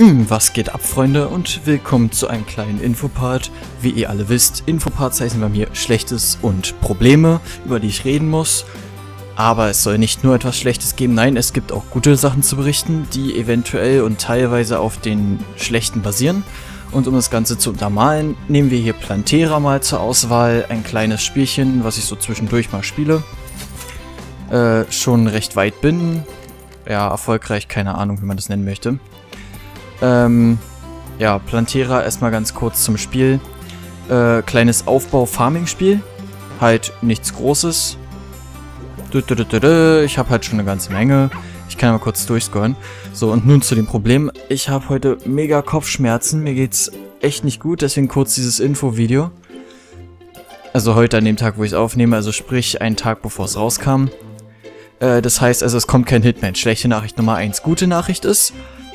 Hm, was geht ab, Freunde, und willkommen zu einem kleinen Infopart. Wie ihr alle wisst, Infoparts heißen bei mir Schlechtes und Probleme, über die ich reden muss. Aber es soll nicht nur etwas Schlechtes geben, nein, es gibt auch gute Sachen zu berichten, die eventuell und teilweise auf den Schlechten basieren. Und um das Ganze zu untermalen, nehmen wir hier Plantera mal zur Auswahl, ein kleines Spielchen, was ich so zwischendurch mal spiele. Äh, schon recht weit bin. Ja, erfolgreich, keine Ahnung, wie man das nennen möchte. Ähm, ja, Plantera erstmal ganz kurz zum Spiel. Äh, kleines Aufbau-Farming-Spiel. Halt nichts Großes. Ich habe halt schon eine ganze Menge. Ich kann mal kurz durchscrollen. So, und nun zu dem Problem. Ich habe heute mega Kopfschmerzen. Mir geht's echt nicht gut, deswegen kurz dieses Info-Video. Also heute an dem Tag, wo ich es aufnehme, also sprich einen Tag bevor es rauskam. Äh, das heißt also, es kommt kein Hitman. Schlechte Nachricht Nummer 1. Gute Nachricht ist,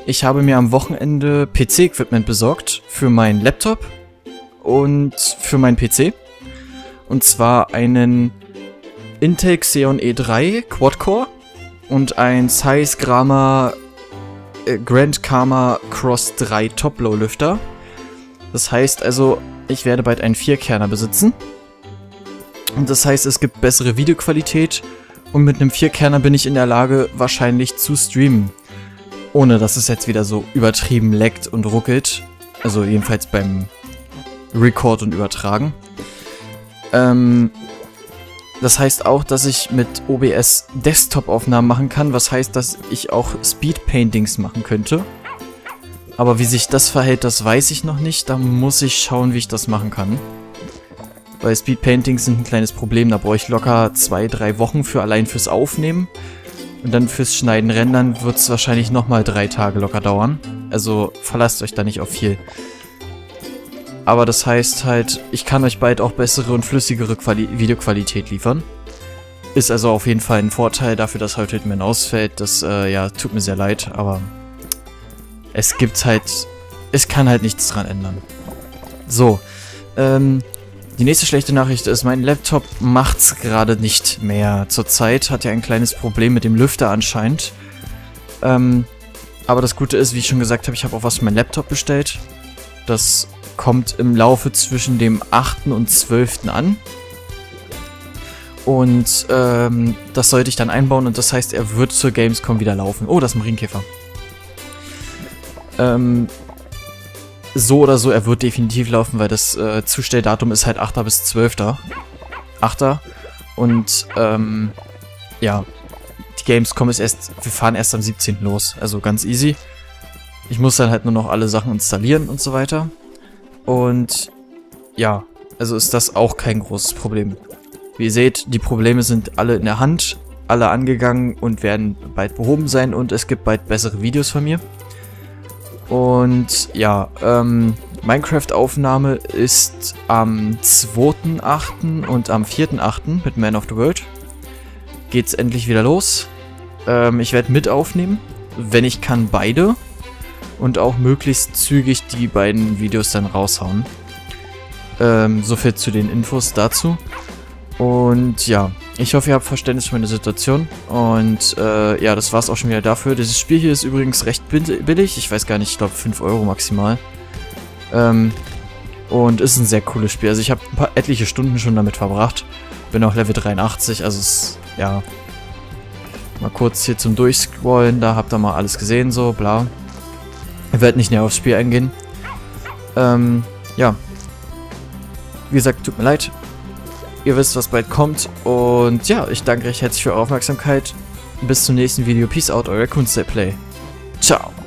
ich habe mir am Wochenende PC-Equipment besorgt für meinen Laptop und für meinen PC. Und zwar einen Intel Xeon E3 Quad-Core und ein Size Gramma äh, Grand Karma Cross 3 Top-Low-Lüfter. Das heißt also, ich werde bald einen Vierkerner besitzen. Und das heißt, es gibt bessere Videoqualität und mit einem Vierkerner bin ich in der Lage, wahrscheinlich zu streamen. Ohne dass es jetzt wieder so übertrieben leckt und ruckelt. Also jedenfalls beim Record und Übertragen. Ähm, das heißt auch, dass ich mit OBS Desktop-Aufnahmen machen kann, was heißt, dass ich auch Speed-Paintings machen könnte. Aber wie sich das verhält, das weiß ich noch nicht. Da muss ich schauen, wie ich das machen kann. Weil Speed-Paintings sind ein kleines Problem. Da brauche ich locker zwei, drei Wochen für allein fürs Aufnehmen. Und dann fürs Schneiden, Rendern wird es wahrscheinlich nochmal drei Tage locker dauern. Also verlasst euch da nicht auf viel. Aber das heißt halt, ich kann euch bald auch bessere und flüssigere Quali Videoqualität liefern. Ist also auf jeden Fall ein Vorteil dafür, dass halt Hitman ausfällt. Das, äh, ja, tut mir sehr leid, aber es gibt halt, es kann halt nichts dran ändern. So, ähm, die nächste schlechte Nachricht ist, mein Laptop macht's gerade nicht mehr. Zurzeit hat er ein kleines Problem mit dem Lüfter anscheinend. Ähm, aber das Gute ist, wie ich schon gesagt habe, ich habe auch was für meinen Laptop bestellt. Das kommt im Laufe zwischen dem 8. und 12. an. Und ähm, das sollte ich dann einbauen und das heißt, er wird zur Gamescom wieder laufen. Oh, das ist ein Marienkäfer. Ähm, so oder so, er wird definitiv laufen, weil das äh, Zustelldatum ist halt 8. bis 12. 8. Und, ähm, ja, die Gamescom ist erst, wir fahren erst am 17. los, also ganz easy. Ich muss dann halt nur noch alle Sachen installieren und so weiter. Und, ja, also ist das auch kein großes Problem. Wie ihr seht, die Probleme sind alle in der Hand, alle angegangen und werden bald behoben sein und es gibt bald bessere Videos von mir. Und ja, ähm, Minecraft-Aufnahme ist am 2.8. und am 4.8. mit Man of the World. Geht's endlich wieder los. Ähm, ich werde mit aufnehmen, wenn ich kann beide. Und auch möglichst zügig die beiden Videos dann raushauen. Ähm, so zu den Infos dazu. Und ja, ich hoffe, ihr habt Verständnis für meine Situation. Und äh, ja, das war's auch schon wieder dafür. Dieses Spiel hier ist übrigens recht billig. Ich weiß gar nicht, ich glaube 5 Euro maximal. Ähm, und ist ein sehr cooles Spiel. Also ich habe ein paar etliche Stunden schon damit verbracht. Bin auch Level 83, also es, ja. Mal kurz hier zum Durchscrollen, da habt ihr mal alles gesehen, so, bla. Ich werde nicht näher aufs Spiel eingehen. Ähm, ja. Wie gesagt, tut mir leid. Ihr wisst, was bald kommt. Und ja, ich danke recht herzlich für eure Aufmerksamkeit. Bis zum nächsten Video. Peace out, euer Kunstplay. Ciao.